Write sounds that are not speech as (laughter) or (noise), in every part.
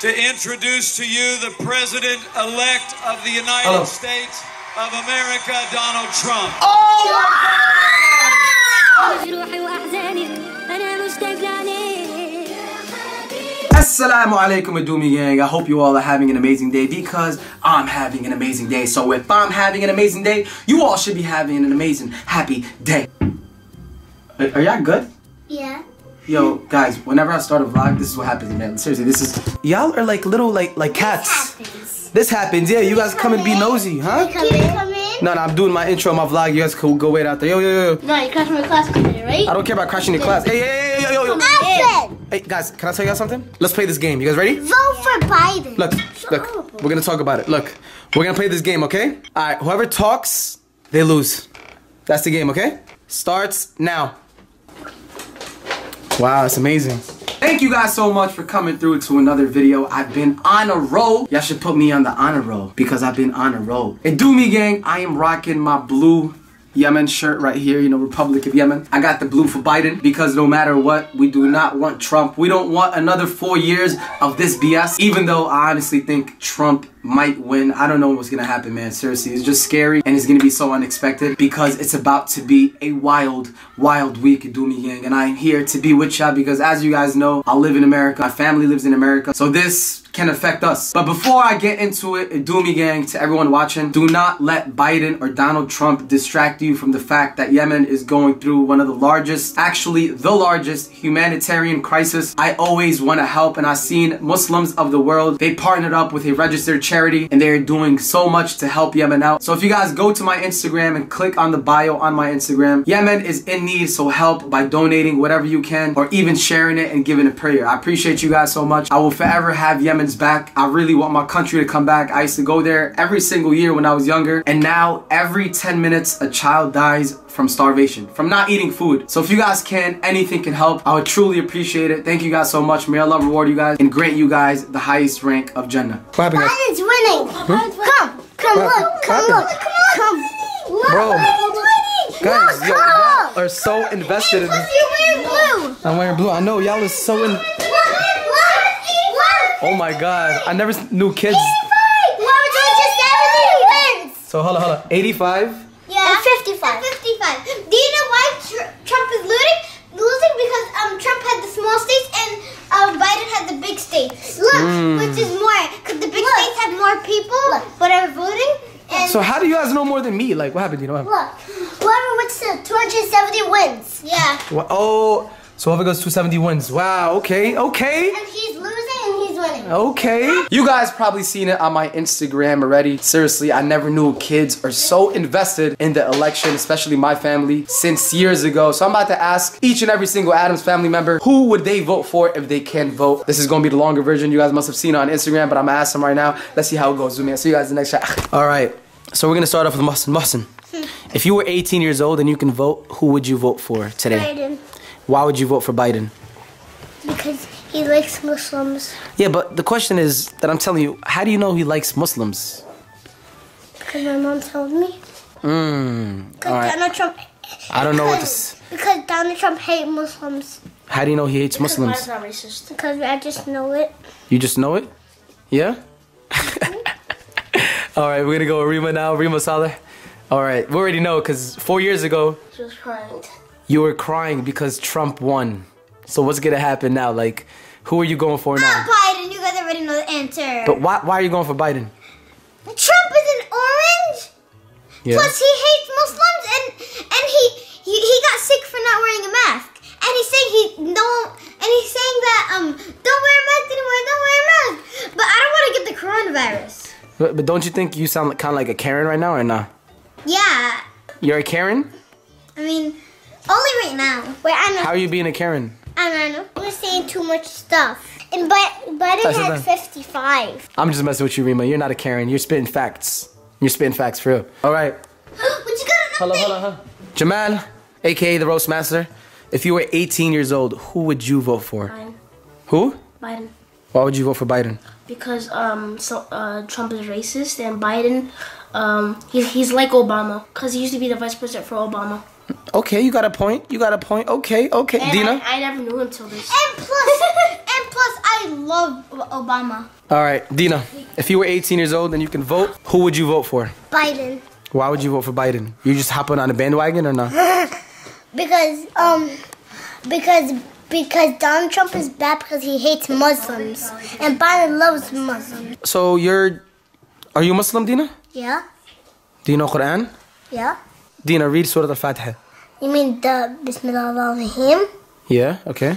to introduce to you the President-elect of the United Hello. States of America, Donald Trump. Oh, Assalamu alaikum Adoomy gang. I hope you all are having an amazing day because I'm having an amazing day. So if I'm having an amazing day, you all should be having an amazing, happy day. Are, are y'all good? Yeah. Yo, guys, whenever I start a vlog, this is what happens, man. Seriously, this is y'all are like little like like cats. happens. This happens, yeah. You guys come and be nosy, huh? Come in. Come in. No, no, I'm doing my intro, my vlog. You guys could go wait out there. Yo, yo, yo. No, you crash my class computer, right? I don't care about crashing your class. Hey, hey, hey, yo, yo, yo. Hey, guys, can I tell you guys something? Let's play this game. You guys ready? Vote for Biden. Look, look, we're gonna talk about it. Look, we're gonna play this game, okay? Alright, whoever talks, they lose. That's the game, okay? Starts now. Wow, that's amazing. Thank you guys so much for coming through to another video. I've been on a roll. Y'all should put me on the honor roll because I've been on a roll. Adoomy gang, I am rocking my blue Yemen shirt right here, you know, Republic of Yemen. I got the blue for Biden because no matter what, we do not want Trump. We don't want another four years of this BS. Even though I honestly think Trump might win. I don't know what's gonna happen, man. Seriously, it's just scary and it's gonna be so unexpected because it's about to be a wild, wild week Adoomy Gang. And I'm here to be with y'all because as you guys know, I live in America. My family lives in America. So this can affect us. But before I get into it, Doomy Gang, to everyone watching, do not let Biden or Donald Trump distract you from the fact that Yemen is going through one of the largest, actually the largest humanitarian crisis. I always want to help and I've seen Muslims of the world, they partnered up with a registered charity and they're doing so much to help Yemen out. So if you guys go to my Instagram and click on the bio on my Instagram, Yemen is in need, so help by donating whatever you can or even sharing it and giving a prayer. I appreciate you guys so much. I will forever have Yemen's back. I really want my country to come back. I used to go there every single year when I was younger and now every 10 minutes a child dies from starvation, from not eating food. So if you guys can, anything can help. I would truly appreciate it. Thank you guys so much. May Allah reward you guys and grant you guys the highest rank of Jannah. What happened, guys? Biden's winning. Hmm? Come, come What? look, come look, happened? come. Look, Bro. Biden's. Guys, look, yo, come. y'all are so invested in this. you're wearing blue. I'm wearing blue. I know y'all is so in. Look, look, Oh my god, I never knew kids. 85. Well, just 70 wins. So hold on, hold on. 85. Yeah. And 55. And 55. Do you know why Tr- Trump is losing? Losing because um Trump had the small states and um Biden had the big states. Look, Hmm. which is more because the big states have more people, Look, whatever voting. And So how do you guys know more than me? Like, what happened? You know what happened? look, whoever wins to 270 wins. Yeah. What? Oh, so whoever goes 270 wins. Wow. Okay. Okay. And he's losing and winning. Okay. You guys probably seen it on my Instagram already. Seriously, I never knew kids are so invested in the election, especially my family, since years ago. So I'm about to ask each and every single Adams family member who would they vote for if they can vote. This is gonna be the longer version. You guys must have seen on Instagram, but I'm gonna ask them right now. Let's see how it goes. Zoom in. See you guys in the next shot. (laughs) All right. So we're gonna start off with Mohsen. Mohsen, (laughs) if you were 18 years old and you can vote, who would you vote for today? Biden. Why would you vote for Biden? Because he likes Muslims. Yeah, but the question is that I'm telling you, how do you know he likes Muslims? Because my mom told me. Mmm. Because All right. Donald Trump. I don't know what because, this. Because Donald Trump hates Muslims. How do you know he hates Muslims? not racist. Because I just know it. You just know it? Yeah? Mm-hmm. (laughs) All right, we're gonna go with Rima now. Rima Saleh. All right, we already know because four years ago She was crying. you were crying because Trump won. So what's gonna happen now? Like, who are you going for now? Biden, you guys already know the answer. But why, why are you going for Biden? Trump is an orange. Yeah. Plus, he hates Muslims, and and he, he he got sick for not wearing a mask. And he's saying he don't, and he's saying that um don't wear a mask anymore, don't wear a mask. But I don't want to get the coronavirus. But, but don't you think you sound kind of like a Karen right now or not? Yeah, You're a Karen? I mean, only right now. Wait, I know. How are you being a Karen? I know. We're saying too much stuff. And but Biden I had 55. I'm just messing with you, Rima. You're not a Karen. You're spitting facts. You're spitting facts for real. All right. (gasps) but you got an Hold on, update. hold on, huh? Jamal, aka the Roast Master. If you were 18 years old, who would you vote for? Biden. Who? Biden. Why would you vote for Biden? Because um, so, uh, Trump is racist and Biden, um, he's, he's like Obama. Because he used to be the vice president for Obama. Okay, you got a point. You got a point. Okay, okay. And Dina? I, I never knew him till this. And plus, and plus, I love Obama. All right, Dina. If you were 18 years old and you can vote, who would you vote for? Biden. Why would you vote for Biden? You just hopping on a bandwagon or not? (laughs) Because um because because Donald Trump is bad because he hates Muslims. And Biden loves Muslims. So you're, are you Muslim, Dina? Yeah? Do you know Quran? Yeah? Dina, read Surah Al-Fatiha. You mean the Bismillah ar-Rahim? Yeah, okay.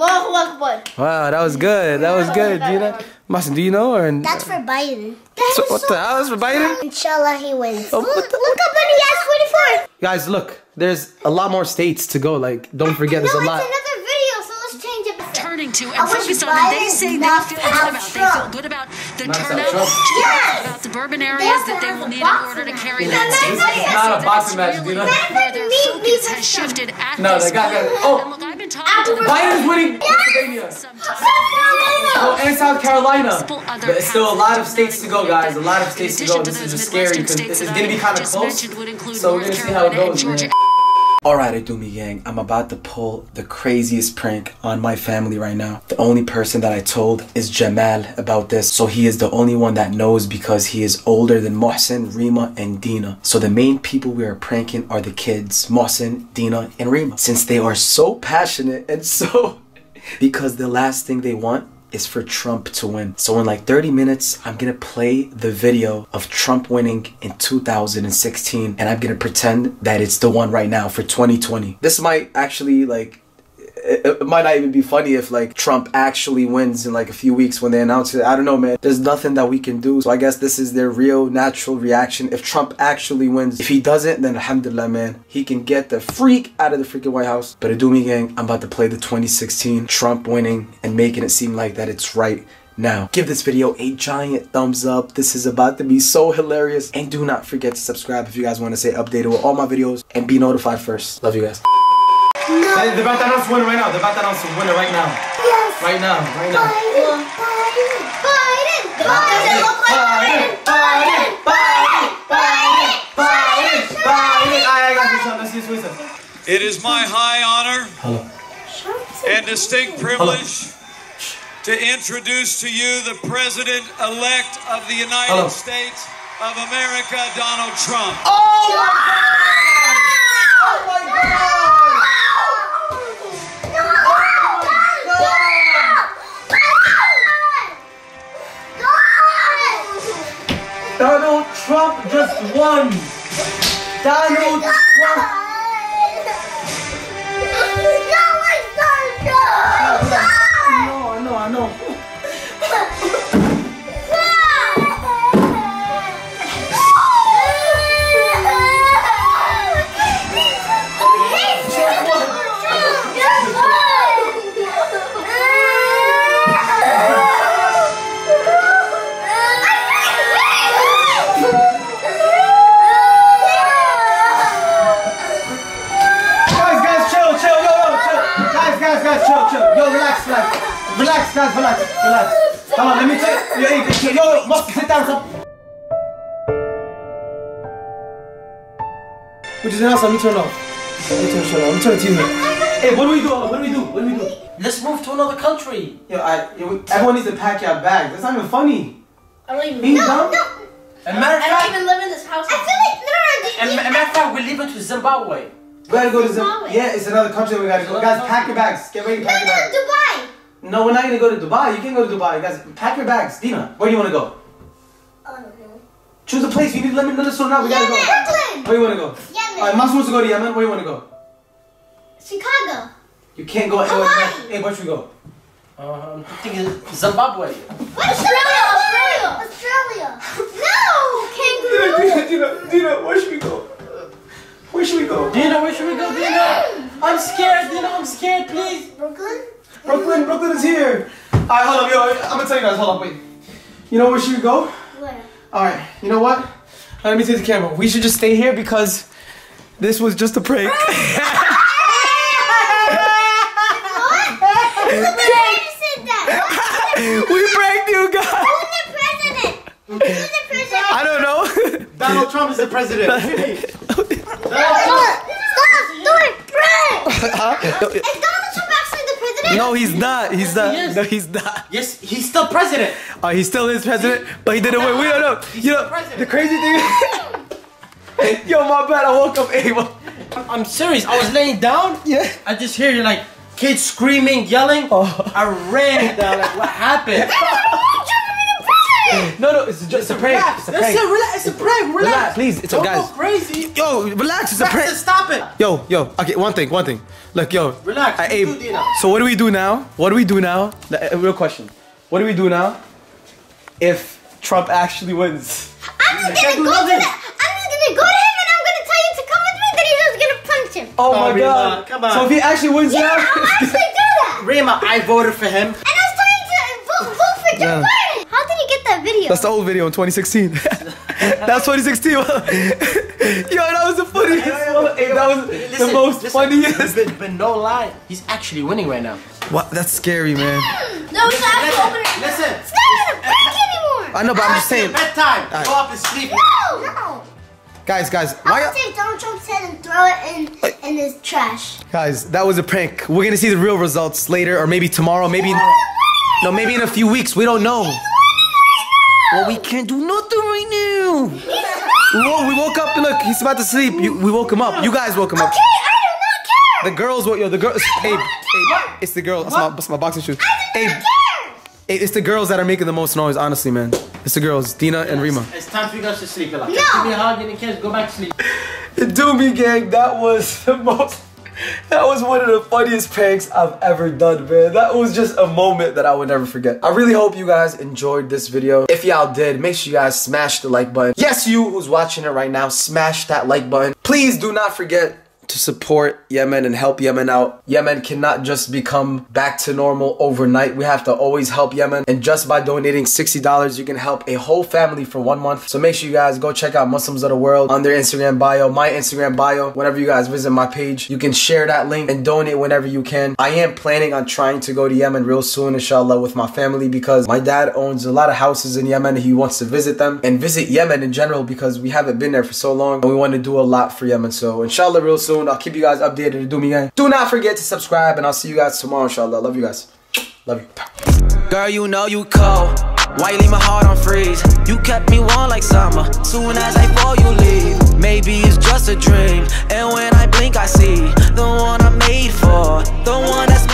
Allahu Akbar. Wow, that was good. That was good, Dina. Masin, do you know? Or That's for Biden. so, what the hell is for Biden? Inshallah he wins. Oh, look, the- look up when he has 44. Guys, look. There's a lot more states to go. Like, don't forget, there's no, a lot. it's another video, so let's change it. turning to and wish focused on them. They say they feel good about. They Trump. feel good about the Knocks out turnout. Yes. About suburban areas that they will need in order to carry This that is state. not- not a boxing it's match, really Dina. Where their Me- me focus has shifted at No, this they got that. Oh. And look, I've been talking to them Biden's winning Pennsylvania. Oh, and South Carolina. But it's still a lot of states to go, guys. A lot of states to go. This is just scary because it's going to be kind of close. So we're going to see how it goes, man. Alright, Adoomy gang. I'm about to pull the craziest prank on my family right now. The only person that I told is Jamal about this. So he is the only one that knows because he is older than Mohsen, Rima, and Dina. So the main people we are pranking are the kids, Mohsen, Dina, and Rima. Since they are so passionate and so (laughs) because the last thing they want is for Trump to win. So in like 30 minutes, I'm gonna play the video of Trump winning in 2016 and I'm gonna pretend that it's the one right now for 2020. This might actually like it, it might not even be funny if like Trump actually wins in like a few weeks when they announce it. I don't know, man. There's nothing that we can do. So I guess this is their real natural reaction. If Trump actually wins, if he doesn't, then alhamdulillah, man. He can get the freak out of the freaking White House. But Adoomy gang, I'm about to play the 2016 Trump winning and making it seem like that it's right now. Give this video a giant thumbs up. This is about to be so hilarious. And do not forget to subscribe if you guys want to stay updated with all my videos and be notified first. Love you guys. They're about to announce winner right now. They're about to announce the winner right now. Yes. Right now. Right now. Biden. Biden. Biden. Biden. Biden. Biden. Biden. Biden. Biden. I got this one. Let's see this. It is my high honor Hello. and distinct privilege to introduce to you the President elect of the United Hello. States of America, Donald Trump. Oh my Donald Trump just won! Donald oh Trump! Which is else? Let me turn off. Let me turn, turn off. Let me turn the TV. Hey, what do we do? What do we do? What do we do? Let's move to another country. Yo, I, yo, everyone needs to pack your bags. That's not even funny. I don't even. Ain't you dumb? A matter of I don't even live in this house. I feel like no, a, no, no. a matter of fact, we're leaving to Zimbabwe. We gotta go to Zimbabwe. Yeah, it's another country we gotta go. Guys, pack your bags. Get ready to No, pack your no, bags. Dubai. No, we're not gonna go to Dubai. You can't go to Dubai. Guys, pack your bags. Dina, where do you wanna go? No. Choose a place. You need to let me let us know now. We gotta go. Brooklyn. Where you wanna go? Yemen. Alright, Mas wants to go to Yemen. Where you wanna go? Chicago. You can't go. Hawaii. Hey, where should we go? Um, I think it's Zimbabwe. What? Australia. Australia. Australia. (laughs) No, kangaroo. Dina, Dina, where should we go? Where should we go? Dina, where should we go, Dina? I'm scared, Dina. I'm scared, please. Brooklyn. Brooklyn, Brooklyn is here. Alright, hold up, yo. I'm gonna tell you guys. Hold up, wait. You know where should we go? Where? Alright, you know what? Let me take the camera. We should just stay here because this was just a prank. said that? we pranked you guys. Who's the president? Who's the president? I don't know. Donald Trump is the president. Stop! Stop doing prank! Is Donald Trump actually the president? No, he's not. He's not. No, he's not. yes, he's still president. Uh, he still is president, but he didn't win. We don't know. You know, president. the crazy thing. (laughs) Yo, my bad. I woke up. Hey, what- I'm serious. I was laying down. Yeah. I just hear you like kids screaming, yelling. Oh. I ran down. Like, what happened? (laughs) No, no, it's just a prank. Relax. It's a That's prank. it. Relax. It's a prank. Relax. Relax, please. It's a Don't guys. go crazy. Yo, relax. It's a prank. Stop it. Yo, yo. Okay, one thing. One thing. Look, yo. Relax. I, You Abe, do, Dina. so what do we do now? What do we do now? A uh, real question. What do we do now? If Trump actually wins. I'm just can't gonna go to nothing. the, I'm just gonna go to him and I'm gonna tell you to come with me. Then he's just gonna punch him. Oh, Oh, my Rima, god. come on. So if he actually wins Yeah, now. I'll actually do that. Rima, I voted for him. And I was trying to vote, vote for Joe Yeah. Biden. How did he get that video? That's the old video in 2016. (laughs) That's 2016. (laughs) Yo, that was the funniest. one. Hey, that was the most listen, funniest. But, but no lie, he's actually winning right now. What? That's scary, man. (gasps) no, he's not Listen, open it. listen. It's not even a prank anymore. I know, but I'm just saying, Bedtime. Alright. Go up and sleep. No, no. guys, guys, I'm why? gonna take Donald Trump's head and throw it in in his trash. Guys, that was a prank. We're gonna see the real results later, or maybe tomorrow, maybe no, maybe in a few weeks. We don't know. Well, we can't do nothing right now. Whoa, we woke up look, he's about to sleep. You, we woke him up. You guys woke him up. Okay, I do not care. The girls, woke yo, the girls. Abe, Abe, it's the girls. That's my, that's my boxing shoes. I do Abe, not care. Abe, it's the girls that are making the most noise. Honestly, man, it's the girls, Dina and Rima. It's time for you guys to sleep. Like, No. Give me a hug and the kids go back to sleep. (laughs) The Doobie Gang, that was the most. That was one of the funniest pranks I've ever done, man. That was just a moment that I would never forget. I really hope you guys enjoyed this video. If y'all did, make sure you guys smash the like button. Yes, you who's watching it right now, smash that like button. Please do not forget support Yemen and help Yemen out. Yemen cannot just become back to normal overnight. We have to always help Yemen. And just by donating $60, you can help a whole family for one month. So make sure you guys go check out Muslims of the World on their Instagram bio, my Instagram bio. Whenever you guys visit my page, you can share that link and donate whenever you can. I am planning on trying to go to Yemen real soon, inshallah, with my family because my dad owns a lot of houses in Yemen. He wants to visit them and visit Yemen in general because we haven't been there for so long and we want to do a lot for Yemen. So inshallah, real soon, I'll keep you guys updated. Do me gang. Do not forget to subscribe and I'll see you guys tomorrow, inshallah. Love you guys. Love you. Girl, you know you cold. Why you leave my heart on freeze? You kept me warm like summer. Soon as I fall, you leave. Maybe it's just a dream. And when I blink, I see the one I'm made for. The one that's made